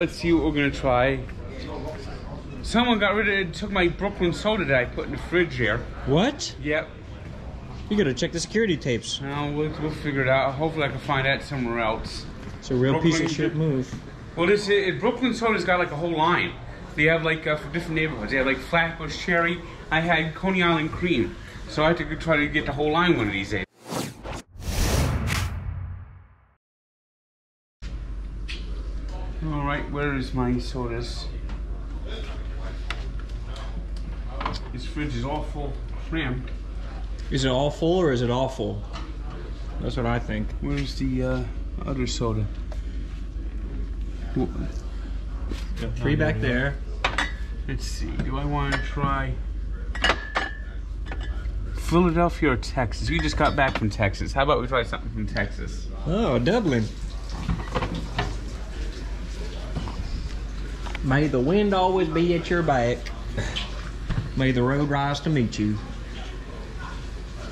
Let's see what we're gonna try. Someone got rid of it took my Brooklyn soda that I put in the fridge here. What? Yep. You gotta check the security tapes. We'll, we'll figure it out. Hopefully I can find that somewhere else. It's a real piece of shit move. Well, this it, Brooklyn soda's got like a whole line. They have like uh, for different neighborhoods. They have like Flatbush Cherry. I had Coney Island Cream, so I had to try to get the whole line one of these days. Right, where is my sodas? This fridge is all full, crammed. Is it all full or is it awful? That's what I think. Where's the uh, other soda? Three back there. Let's see. Do I want to try Philadelphia or Texas? You just got back from Texas. How about we try something from Texas? Oh, Dublin. May the wind always be at your back. May the road rise to meet you.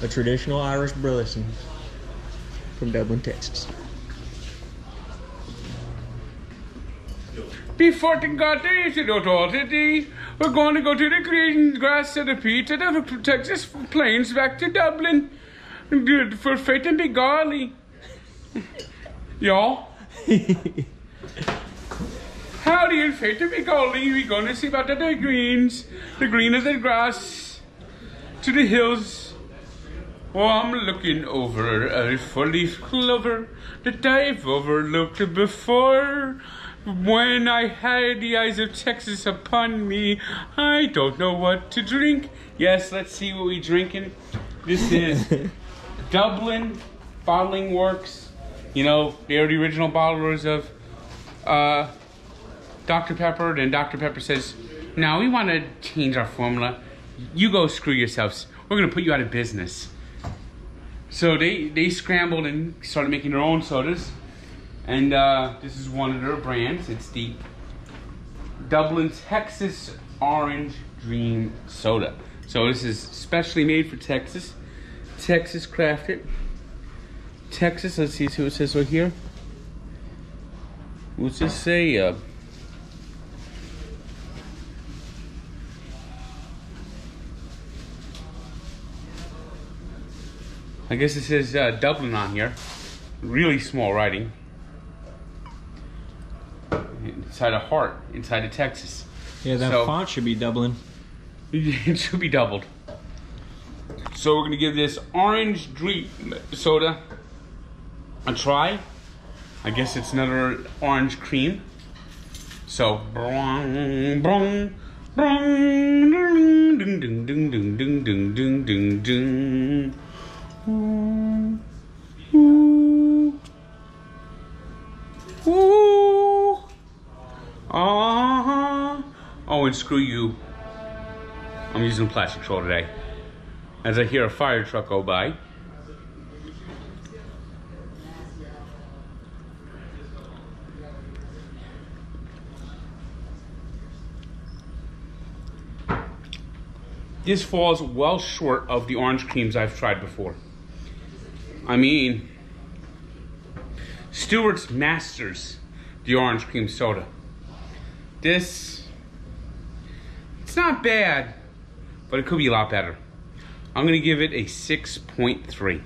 A traditional Irish blessing from Dublin, Texas. Before the goddamn the authority, we're going to go to the green grass of the Pete to the Texas plains back to Dublin. Good for fate and be golly. Y'all. And fate and be golly. We're going to see about the greens, the green of the grass, to the hills. Oh, I'm looking over a four-leaf clover that I've overlooked before. When I had the eyes of Texas upon me, I don't know what to drink. Yes, let's see what we're drinking. This is Dublin Bottling Works. You know, they're the original bottlers of uh, Dr. Pepper. Then Dr. Pepper says, "Now we want to change our formula. You go screw yourselves. We're gonna put you out of business." So they they scrambled and started making their own sodas, and uh, this is one of their brands. It's the Dublin Texas Orange Dream Soda. So this is specially made for Texas, Texas crafted. Texas. Let's see, see what it says right here. What's this say? Uh, I guess it says uh, Dublin on here. Really small writing. Inside a heart, inside of Texas. Yeah, that So- font should be Dublin. It should be doubled. So we're gonna give this orange dream soda a try. I guess it's another orange cream. So brong brong brong ding ding ding ding ding ding ding ding ding. Ooh. Ah. Oh, and screw you. I'm using plastic straw today. As I hear a fire truck go by. This falls well short of the orange creams I've tried before. I mean, Stewart's Masters, the orange cream soda. This, it's not bad, but it could be a lot better. I'm gonna give it a 6.3.